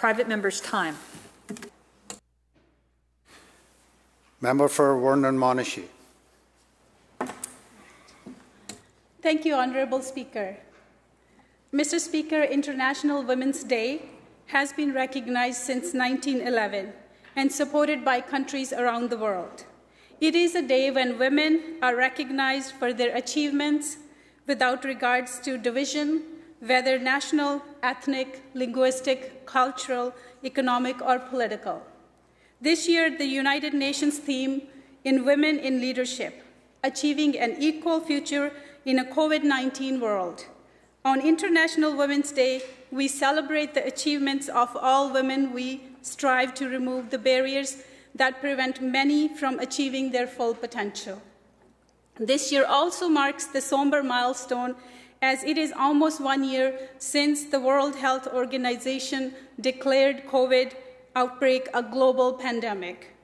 Private member's time. Member for Vernon Monashee. Thank you, Honorable Speaker. Mr. Speaker, International Women's Day has been recognized since 1911 and supported by countries around the world. It is a day when women are recognized for their achievements without regards to division, whether national, ethnic, linguistic, cultural, economic, or political. This year, the United Nations theme in Women in Leadership, Achieving an Equal Future in a COVID 19 World. On International Women's Day, we celebrate the achievements of all women. We strive to remove the barriers that prevent many from achieving their full potential. This year also marks the somber milestone as it is almost one year since the World Health Organization declared COVID outbreak a global pandemic.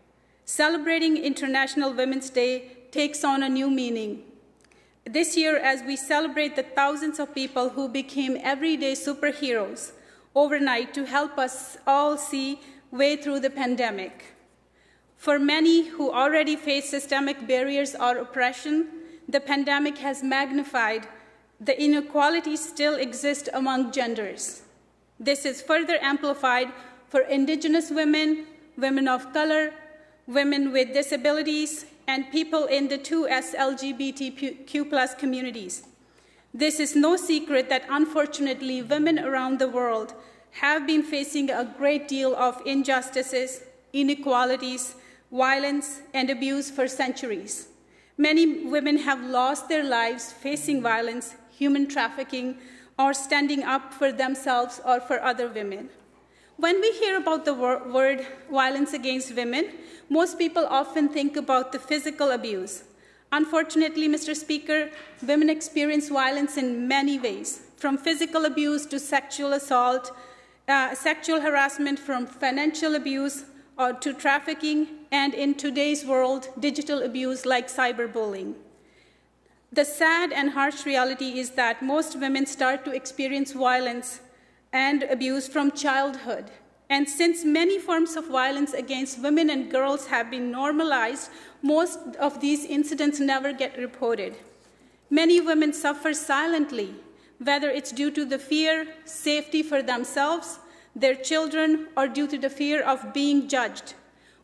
Celebrating International Women's Day takes on a new meaning. This year, as we celebrate the thousands of people who became everyday superheroes overnight to help us all see way through the pandemic. For many who already face systemic barriers or oppression, the pandemic has magnified the inequalities still exist among genders. This is further amplified for Indigenous women, women of color, women with disabilities, and people in the 2S LGBTQ plus communities. This is no secret that unfortunately women around the world have been facing a great deal of injustices, inequalities, violence, and abuse for centuries. Many women have lost their lives facing violence, human trafficking, or standing up for themselves or for other women. When we hear about the word violence against women, most people often think about the physical abuse. Unfortunately, Mr. Speaker, women experience violence in many ways, from physical abuse to sexual assault, uh, sexual harassment, from financial abuse or to trafficking, and in today's world, digital abuse like cyberbullying. The sad and harsh reality is that most women start to experience violence and abuse from childhood. And since many forms of violence against women and girls have been normalized, most of these incidents never get reported. Many women suffer silently, whether it's due to the fear, safety for themselves, their children, or due to the fear of being judged.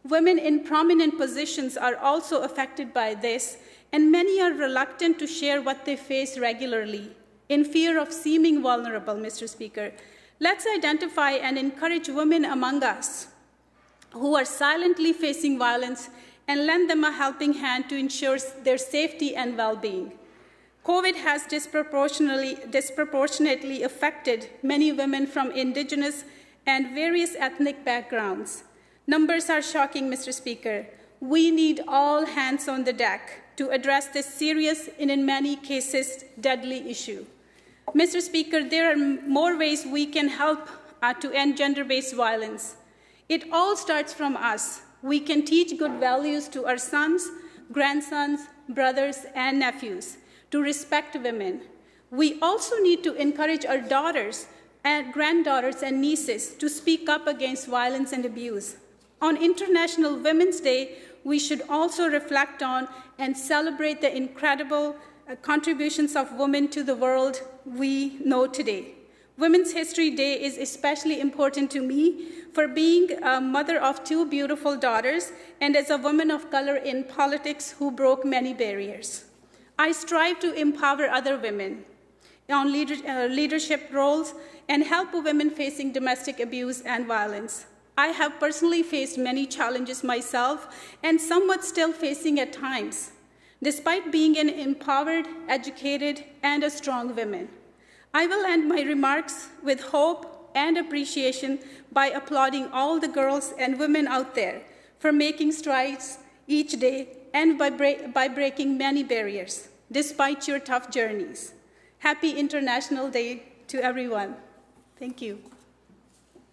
Women in prominent positions are also affected by this, and many are reluctant to share what they face regularly in fear of seeming vulnerable, Mr. Speaker. Let's identify and encourage women among us who are silently facing violence and lend them a helping hand to ensure their safety and well being. COVID has disproportionately, disproportionately affected many women from indigenous and various ethnic backgrounds. Numbers are shocking, Mr. Speaker. We need all hands on the deck to address this serious and, in many cases, deadly issue. Mr. Speaker, there are more ways we can help uh, to end gender based violence. It all starts from us. We can teach good values to our sons, grandsons, brothers, and nephews to respect women. We also need to encourage our daughters and granddaughters and nieces to speak up against violence and abuse. On International Women's Day, we should also reflect on and celebrate the incredible uh, contributions of women to the world we know today. Women's History Day is especially important to me for being a mother of two beautiful daughters and as a woman of color in politics who broke many barriers. I strive to empower other women on uh, leadership roles and help women facing domestic abuse and violence. I have personally faced many challenges myself and somewhat still facing at times despite being an empowered, educated, and a strong woman. I will end my remarks with hope and appreciation by applauding all the girls and women out there for making strides each day and by, by breaking many barriers, despite your tough journeys. Happy International Day to everyone. Thank you.